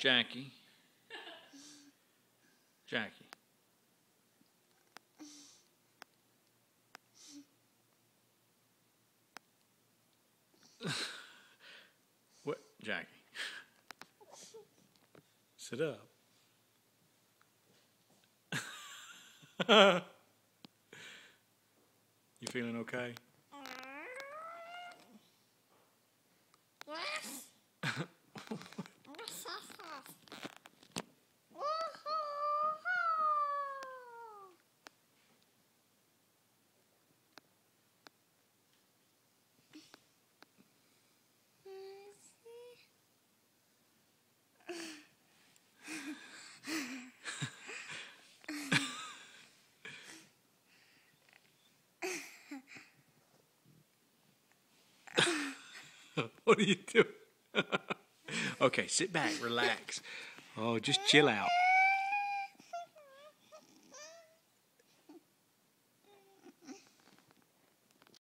Jackie. Jackie. what, Jackie? Sit up. you feeling okay? what are you doing? okay, sit back, relax. Oh, just chill out.